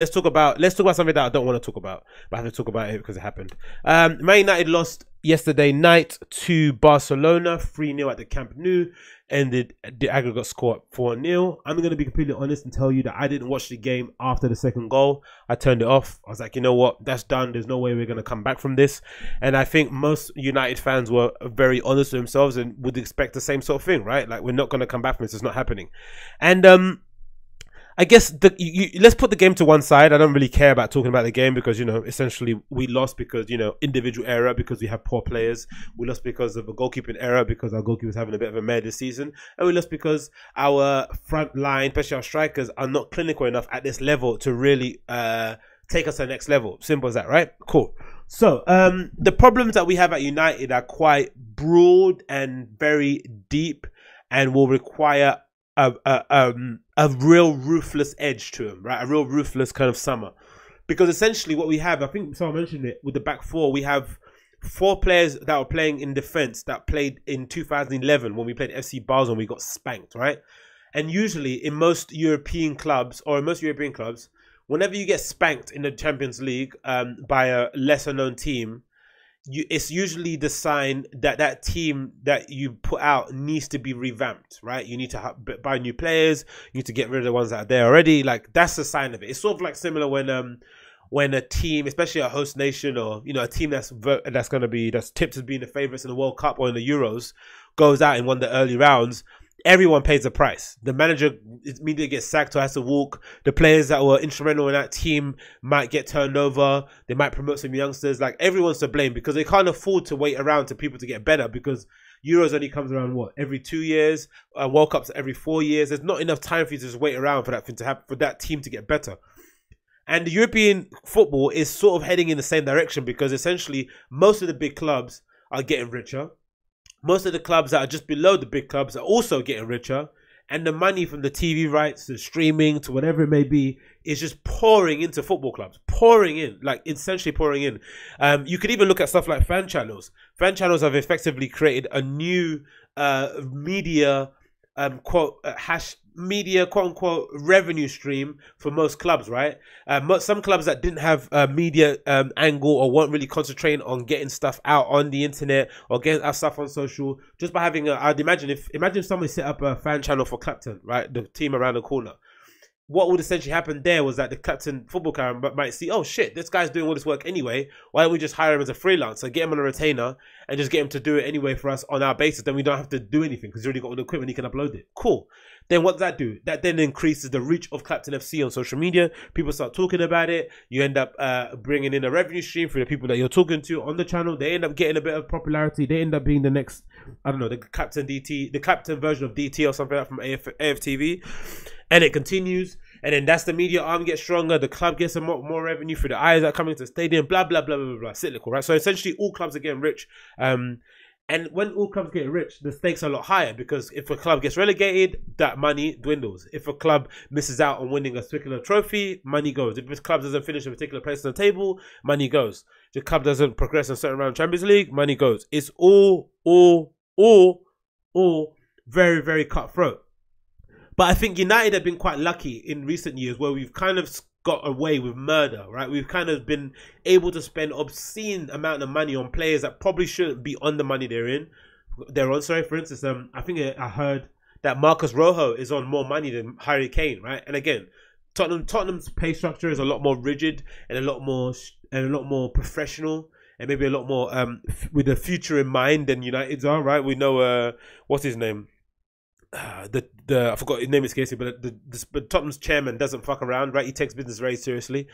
let's talk about let's talk about something that I don't want to talk about, but I have to talk about it because it happened. Um, Man United lost yesterday night to Barcelona, three 0 at the Camp Nou, and the, the aggregate score four 0 I'm going to be completely honest and tell you that I didn't watch the game after the second goal. I turned it off. I was like, you know what, that's done. There's no way we're going to come back from this. And I think most United fans were very honest with themselves and would expect the same sort of thing, right? Like we're not going to come back from this. It's not happening. And um I guess the you, you, let's put the game to one side. I don't really care about talking about the game because you know essentially we lost because you know individual error because we have poor players. We lost because of a goalkeeping error because our goalkeeper was having a bit of a mare this season, and we lost because our front line, especially our strikers, are not clinical enough at this level to really uh, take us to the next level. Simple as that, right? Cool. So um, the problems that we have at United are quite broad and very deep, and will require a, a, um, a real ruthless edge to him, right? A real ruthless kind of summer. Because essentially what we have, I think someone mentioned it, with the back four, we have four players that were playing in defense that played in 2011 when we played FC Basel and we got spanked, right? And usually in most European clubs or in most European clubs, whenever you get spanked in the Champions League um, by a lesser known team, you, it's usually the sign that that team that you put out needs to be revamped, right? You need to buy new players. You need to get rid of the ones that are there already. Like that's a sign of it. It's sort of like similar when um when a team, especially a host nation or you know a team that's that's going to be that's tipped as being the favorites in the World Cup or in the Euros, goes out in one of the early rounds everyone pays the price. The manager immediately gets sacked or has to walk. The players that were instrumental in that team might get turned over. They might promote some youngsters. Like everyone's to blame because they can't afford to wait around to people to get better because Euros only comes around what every two years. Uh, World Cups every four years. There's not enough time for you to just wait around for that thing to happen for that team to get better. And the European football is sort of heading in the same direction because essentially most of the big clubs are getting richer most of the clubs that are just below the big clubs are also getting richer and the money from the TV rights to streaming to whatever it may be is just pouring into football clubs, pouring in, like essentially pouring in. Um, you could even look at stuff like fan channels. Fan channels have effectively created a new uh, media um, quote uh, hash media quote unquote revenue stream for most clubs, right? Uh, some clubs that didn't have a media um, angle or weren't really concentrating on getting stuff out on the internet or getting our stuff on social, just by having a, I'd imagine if imagine if somebody set up a fan channel for Clapton, right? The team around the corner what would essentially happen there was that the Clapton football camera might see, oh shit, this guy's doing all this work anyway. Why don't we just hire him as a freelancer, get him on a retainer, and just get him to do it anyway for us on our basis? Then we don't have to do anything because he's already got all the equipment, he can upload it. Cool. Then what does that do? That then increases the reach of Clapton FC on social media. People start talking about it. You end up uh, bringing in a revenue stream for the people that you're talking to on the channel. They end up getting a bit of popularity. They end up being the next, I don't know, the Clapton DT, the Clapton version of DT or something like from AF, AFTV. And it continues and then that's the media arm gets stronger. The club gets more, more revenue for the eyes that are coming to the stadium. Blah blah blah blah blah. Cyclical, right? So essentially, all clubs are getting rich. Um, and when all clubs get rich, the stakes are a lot higher because if a club gets relegated, that money dwindles. If a club misses out on winning a particular trophy, money goes. If a club doesn't finish a particular place on the table, money goes. If the club doesn't progress in a certain round of Champions League, money goes. It's all, all, all, all very, very cutthroat. But I think United have been quite lucky in recent years where we've kind of got away with murder, right? We've kind of been able to spend obscene amount of money on players that probably shouldn't be on the money they're in. They're on. Sorry, for instance, um, I think I heard that Marcos Rojo is on more money than Harry Kane, right? And again, Tottenham Tottenham's pay structure is a lot more rigid and a lot more and a lot more professional and maybe a lot more um with the future in mind than United's are, right? We know uh what's his name uh, the the I forgot his name escapes Casey, but the, the, the Tottenham's chairman doesn't fuck around, right? He takes business very seriously.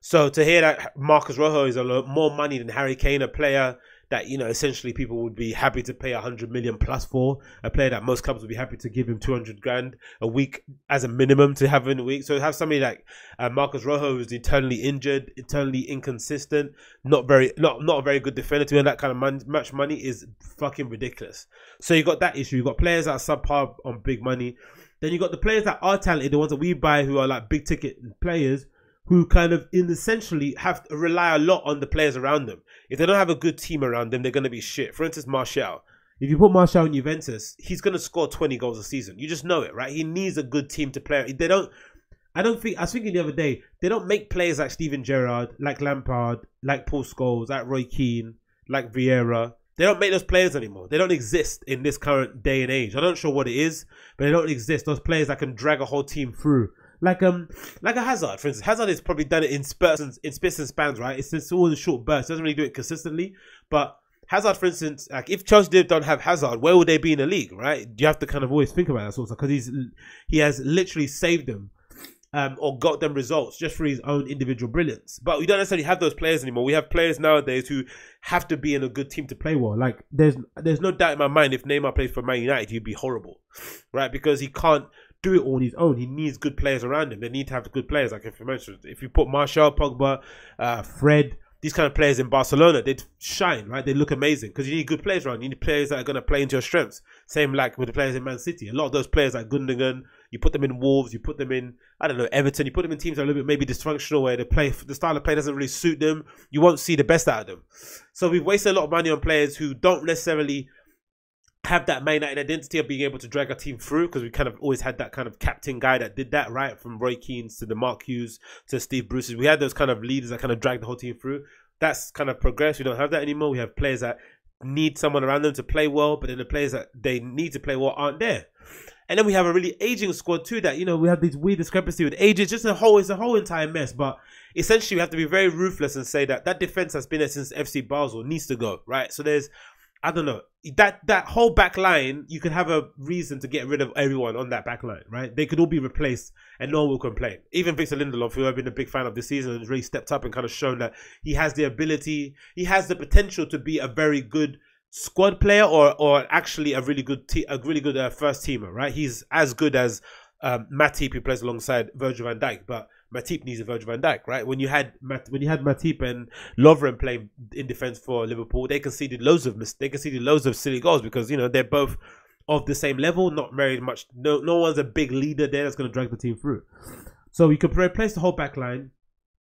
So to hear that Marcos Rojo is a lot more money than Harry Kane, a player that you know essentially people would be happy to pay 100 million plus for a player that most clubs would be happy to give him 200 grand a week as a minimum to have in a week. So have somebody like uh, Marcos Rojo who's eternally injured eternally inconsistent not very not not a very good defender. To earn that kind of much money is fucking ridiculous. So you got that issue. You got players that are subpar on big money. Then you got the players that are talented the ones that we buy who are like big ticket players who kind of in essentially have to rely a lot on the players around them. If they don't have a good team around them, they're going to be shit. For instance, Martial. If you put Martial in Juventus, he's going to score 20 goals a season. You just know it, right? He needs a good team to play. They don't. I don't think I was thinking the other day they don't make players like Steven Gerrard, like Lampard, like Paul Scholes, like Roy Keane, like Vieira. They don't make those players anymore. They don't exist in this current day and age. I'm not sure what it is, but they don't exist. Those players that can drag a whole team through. Like um, like a Hazard, for instance. Hazard has probably done it in spurts and in spits and spans, right? It's just all the short bursts. Doesn't really do it consistently. But Hazard, for instance, like if Chelsea don't have Hazard, where would they be in the league, right? You have to kind of always think about that sort of because he's he has literally saved them um, or got them results just for his own individual brilliance. But we don't necessarily have those players anymore. We have players nowadays who have to be in a good team to play well. Like there's there's no doubt in my mind if Neymar plays for Man United, he'd be horrible, right? Because he can't do it on his own. He needs good players around him. They need to have good players. Like if you mentioned, if you put Martial, Pogba, uh, Fred, these kind of players in Barcelona, they'd shine, right? They look amazing because you need good players around. You need players that are going to play into your strengths. Same like with the players in Man City. A lot of those players like Gundogan, you put them in Wolves, you put them in, I don't know, Everton, you put them in teams that are a little bit maybe dysfunctional where they play, the style of play doesn't really suit them. You won't see the best out of them. So we've wasted a lot of money on players who don't necessarily have that main identity of being able to drag a team through because we kind of always had that kind of captain guy that did that, right? From Roy Keane's to the Mark Hughes to Steve Bruce's. We had those kind of leaders that kind of drag the whole team through. That's kind of progressed. We don't have that anymore. We have players that need someone around them to play well, but then the players that they need to play well aren't there. And then we have a really aging squad too. That you know we have these weird discrepancy with ages. Just a whole, it's a whole entire mess. But essentially, we have to be very ruthless and say that that defense has been there since FC Basel needs to go. Right. So there's I don't know that that whole back line. You could have a reason to get rid of everyone on that back line, right? They could all be replaced, and no one will complain. Even Victor Lindelof, who I've been a big fan of this season, has really stepped up and kind of shown that he has the ability, he has the potential to be a very good squad player, or or actually a really good te- a really good uh, first teamer, right? He's as good as um, Matip, who plays alongside Virgil van Dijk, but Matip needs a Virgil van Dijk, right? When you had Mat- when you had Matip and Lovren playing in defense for Liverpool, they conceded loads of mis- they conceded loads of silly goals because you know they're both of the same level, not very much. No, no one's a big leader there that's going to drag the team through. So you could replace the whole back line.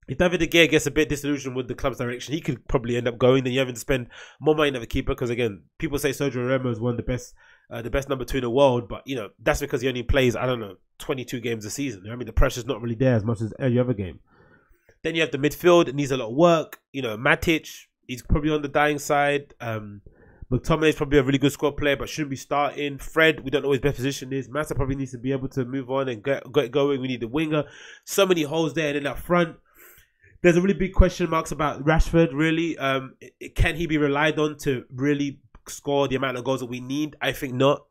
If David De Gea gets a bit disillusioned with the club's direction, he could probably end up going. Then you having to spend more money on the keeper because again, people say Sergio Romero is one of the best uh, the best number two in the world, but you know that's because he only plays I don't know 22 games a season. I mean the pressure's not really there as much as every other game. Then you have the midfield; it needs a lot of work. You know Matic, he's probably on the dying side. Um, McTominay is probably a really good squad player, but shouldn't be starting. Fred, we don't know his best position is. Mata probably needs to be able to move on and get, get going. We need the winger. So many holes there, and then up front, there's a really big question marks about Rashford. Really, um, can he be relied on to really score the amount of goals that we need? I think not.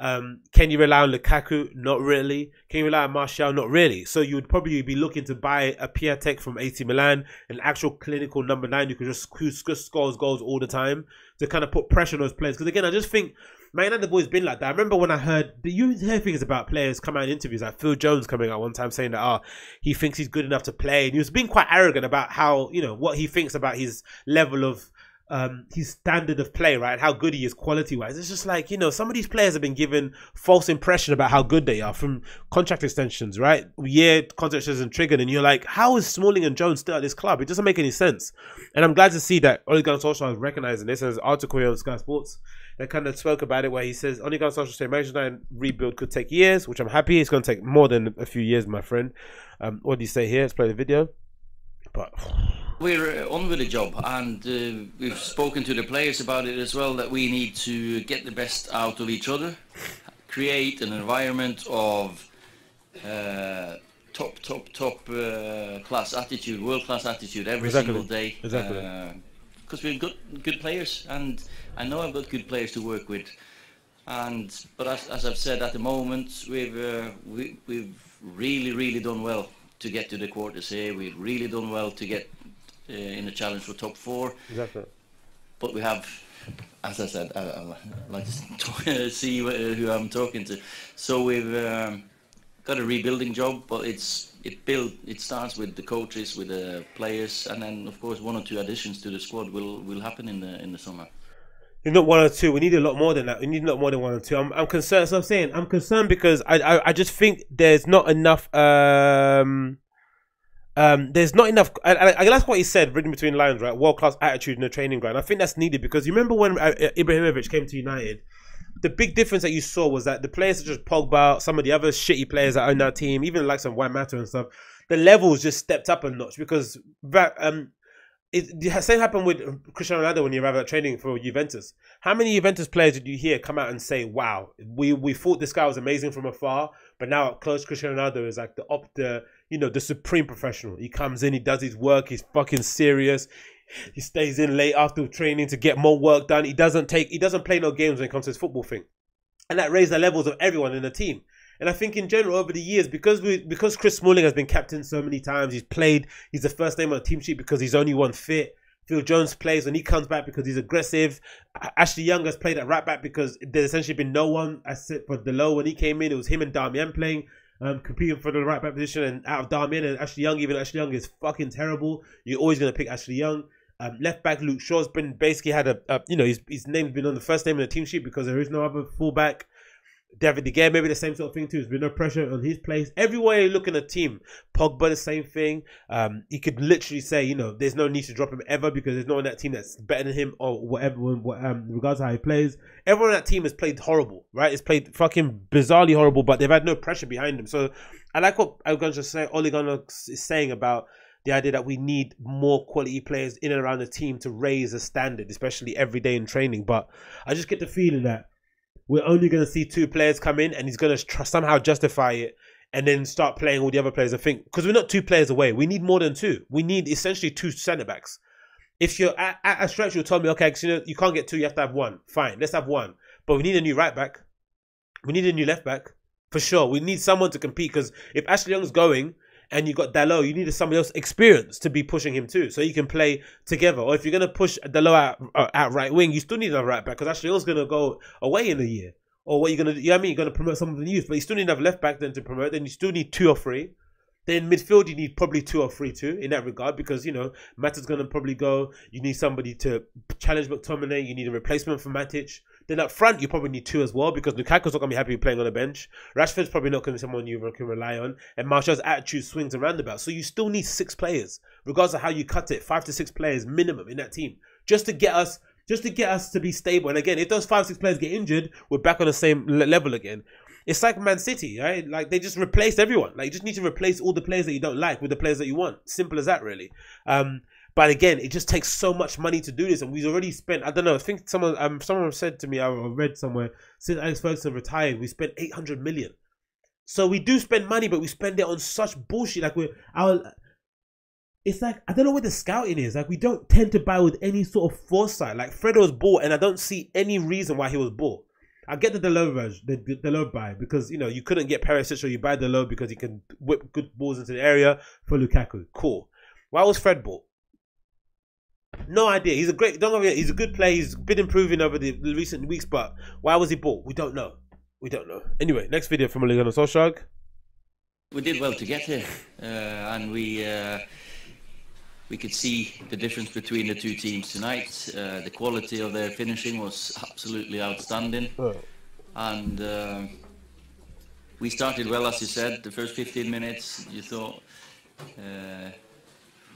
Um, can you rely on Lukaku? Not really. Can you rely on Martial? Not really. So you would probably be looking to buy a Piatek from AC Milan, an actual clinical number nine who can just who just scores goals all the time to kind of put pressure on those players. Because again, I just think Man United boys been like that. I remember when I heard you hear things about players come out in interviews, like Phil Jones coming out one time saying that oh he thinks he's good enough to play, and he was being quite arrogant about how you know what he thinks about his level of um, his standard of play, right? How good he is quality wise. It's just like, you know, some of these players have been given false impression about how good they are from contract extensions, right? Yeah, contract extensions triggered, and you're like, how is Smalling and Jones still at this club? It doesn't make any sense. And I'm glad to see that Ole Gunnar Solskjaer is recognizing this. There's an article on Sky Sports that kind of spoke about it where he says Ole Gunnar Solskjaer said Manchester United rebuild could take years, which I'm happy. It's going to take more than a few years, my friend. Um, what do you say here? Let's play the video. But we're on with the job, and uh, we've spoken to the players about it as well. That we need to get the best out of each other, create an environment of uh, top, top, top uh, class attitude, world class attitude every Exactly. single day. Exactly. Because we've got good players, and I know I've got good players to work with. And but as, as I've said, at the moment we've uh, we, we've really really done well to get to the quarters here. We've really done well to get uh, in the challenge for top four. exactly. But we have, as I said, I, I like to see who I'm talking to. So we've um, got a rebuilding job, but it's it build it starts with the coaches, with the players, and then of course one or two additions to the squad will will happen in the in the summer. You're not one or two. We need a lot more than that. We need a lot more than one or two. I'm, I'm concerned. So I'm saying I'm concerned because I, I, I just think there's not enough. Um, um, there's not enough. I, I that's what he said, reading between lines, right? World class attitude in the training ground. I think that's needed because you remember when uh, Ibrahimovic came to United. the big difference that you saw was that the players such as Pogba, some of the other shitty players that own that team, even like some White Matter and stuff, the levels just stepped up a notch because that um it the same happened with Cristiano Ronaldo when he arrived at training for Juventus. How many Juventus players did you hear come out and say, "Wow, we we thought this guy was amazing from afar, but now up close, Cristiano Ronaldo is like the up the you know the supreme professional. He comes in, he does his work, he's fucking serious. He stays in late after training to get more work done. He doesn't take he doesn't play no games when it comes to his football thing, and that raised the levels of everyone in the team. And I think in general over the years, because we because Chris Smalling has been captain so many times, he's played, he's the first name on the team sheet because he's only one fit. Phil Jones plays when he comes back because he's aggressive. Ashley Young has played at right back because there's essentially been no one except for Dalot when he came in. It was him and Darmian playing, um, competing for the right back position. And out of Darmian and Ashley Young, even Ashley Young is fucking terrible. You're always going to pick Ashley Young. Um, left back Luke Shaw's been basically had a, a you know his, his name's been on the first name in the team sheet because there is no other fullback. David De Gea, maybe the same sort of thing too. There's been no pressure on his place. Everywhere you look in a team, Pogba the same thing. Um, you could literally say, you know, there's no need to drop him ever because there's no one on that team that's better than him or whatever. Um, regardless of how he plays, everyone on that team has played horrible, right? It's played fucking bizarrely horrible, but they've had no pressure behind them. So I like what I was going to say. Ole Gunnar is saying about the idea that we need more quality players in and around the team to raise the standard, especially every day in training. But I just get the feeling that we're only going to see two players come in and he's going to tr- somehow justify it and then start playing all the other players. I think because we're not two players away, we need more than two. We need essentially two centre backs. If you're at, at a stretch, you'll tell me, okay, you, know, you can't get two, you have to have one. Fine, let's have one. But we need a new right back. We need a new left back for sure. We need someone to compete because if Ashley Young's going, and you got Dalot, you need somebody else experienced to be pushing him too, so you can play together. Or if you're gonna push Dalot out, uh, out right wing, you still need a right back because Ashley Young's gonna go away in a year. Or what you're gonna do? You know I mean? You're gonna promote some of the youth, but you still need another left back then to promote. Then you still need two or three. Then midfield, you need probably two or three too in that regard because you know Mata's gonna probably go. You need somebody to challenge McTominay. You need a replacement for Matic. Then up front, you probably need two as well because Lukaku's not going to be happy playing on the bench. Rashford's probably not going to be someone you can rely on. And Martial's attitude swings around about. So you still need six players, regardless of how you cut it, five to six players minimum in that team, just to get us. Just to get us to be stable, and again, if those five six players get injured, we're back on the same level again. It's like Man City, right? Like they just replaced everyone. Like you just need to replace all the players that you don't like with the players that you want. Simple as that, really. Um, but again, it just takes so much money to do this, and we've already spent. I don't know. I think someone um someone said to me, I read somewhere since Alex Ferguson retired, we spent eight hundred million. So we do spend money, but we spend it on such bullshit. Like we're our. It's like I don't know what the scouting is. Like we don't tend to buy with any sort of foresight. Like Fred was bought, and I don't see any reason why he was bought. I get the Dalot the, the, buy because you know you couldn't get Perisic, so you buy Dalot because he can whip good balls into the area for Lukaku. Cool. Why was Fred bought? No idea. He's a great. Don't get He's a good player. He's been improving over the recent weeks. But why was he bought? We don't know. We don't know. Anyway, next video from Ole Gunnar Solskjaer. We did well to get here, uh, and we uh, we could see the difference between the two teams tonight. Uh, the quality of their finishing was absolutely outstanding, oh. and uh, we started well, as you said. The first 15 minutes, you thought uh,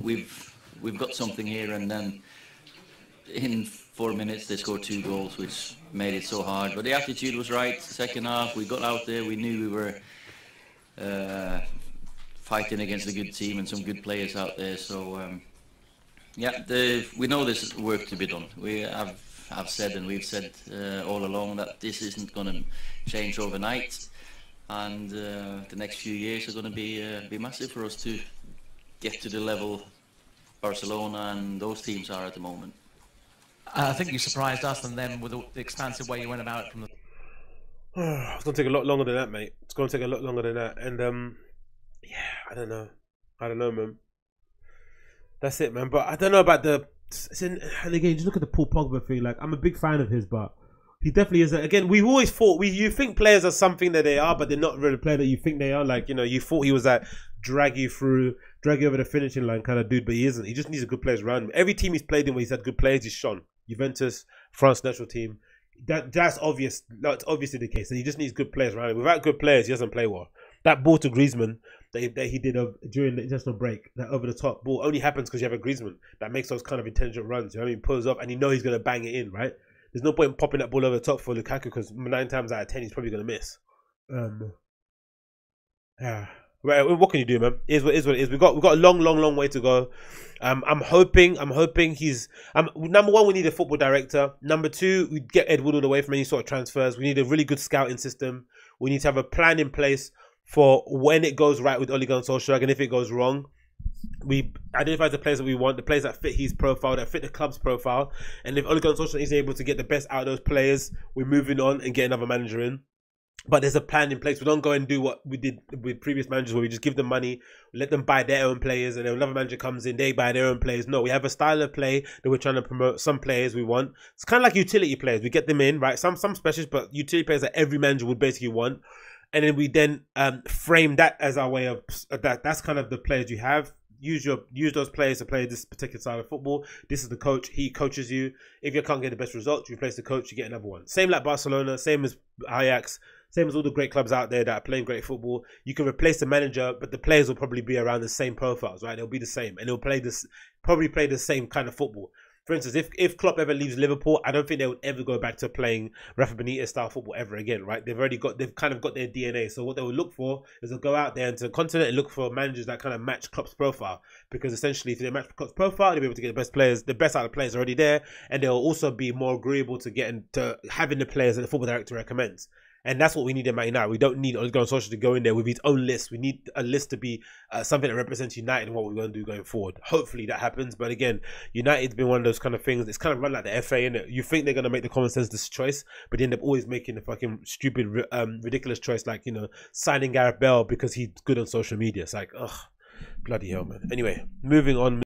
we've we've got something here, and then in four minutes they scored two goals, which made it so hard. But the attitude was right. Second half, we got out there. We knew we were uh, fighting against a good team and some good players out there. So um, yeah, the, we know there's work to be done. We have have said and we've said uh, all along that this isn't going to change overnight, and uh, the next few years are going to be uh, be massive for us to get to the level Barcelona and those teams are at the moment. Uh, I think you surprised us and them with the expansive way you went about it from the. it's gonna take a lot longer than that, mate. It's gonna take a lot longer than that, and um, yeah, I don't know, I don't know, man. That's it, man. But I don't know about the. In, and again, just look at the Paul Pogba thing. Like, I'm a big fan of his, but he definitely is. Again, we've always thought we you think players are something that they are, but they're not really the player that you think they are. Like, you know, you thought he was that drag you through drag you over the finishing line kind of dude, but he isn't. He just needs a good players around him. Every team he's played in where he's had good players, he's shone. Juventus, France national team. That that's obvious. That's obviously the case, and he just needs good players around him. Without good players, he doesn't play well. That ball to Griezmann that he, that he did of, during the international break, that over the top ball, only happens because you have a Griezmann that makes those kind of intelligent runs. You know what I mean? Pulls up, and you know he's gonna bang it in, right? there's no point in popping that ball over the top for Lukaku because nine times out of ten he's probably gonna miss. Um, yeah. What can you do, man? Is what is what it is. We got we got a long, long, long way to go. Um, I'm hoping, I'm hoping he's. Um, number one, we need a football director. Number two, we get Ed Woodward away from any sort of transfers. We need a really good scouting system. We need to have a plan in place for when it goes right with Ole Gunnar Solskjaer and if it goes wrong. We identify the players that we want, the players that fit his profile, that fit the club's profile, and if Ole Gunnar Solskjaer is able to get the best out of those players, we're moving on and get another manager in but there's a plan in place. We don't go and do what we did with previous managers where we just give them money, let them buy their own players, and then another manager comes in, they buy their own players. No, we have a style of play that we're trying to promote. Some players we want. It's kind of like utility players. We get them in, right? Some some specialists, but utility players that every manager would basically want. And then we then um, frame that as our way of that. That's kind of the players you have use your use those players to play this particular style of football. This is the coach. He coaches you. If you can't get the best results, you replace the coach. You get another one. Same like Barcelona. Same as Ajax. Same as all the great clubs out there that are playing great football. You can replace the manager, but the players will probably be around the same profiles, right? They'll be the same, and they'll play this probably play the same kind of football. For instance, if if Klopp ever leaves Liverpool, I don't think they would ever go back to playing Rafa Benitez style football ever again, right? They've already got they've kind of got their DNA. So what they would look for is to go out there into the continent and look for managers that kind of match Klopp's profile. Because essentially, if they match Klopp's profile, they'll be able to get the best players, the best out of players already there, and they'll also be more agreeable to getting to having the players that the football director recommends. And that's what we need in Man United. We don't need Ole Gunnar Solskjaer to go in there with his own list. We need a list to be uh, something that represents United and what we're going to do going forward. Hopefully that happens. But again, United's been one of those kind of things. It's kind of run like the FA, in it. You think they're going to make the common sense choice, but they end up always making the fucking stupid, um, ridiculous choice, like you know, signing Gareth Bale because he's good on social media. It's like, ugh, bloody hell, man. Anyway, moving on.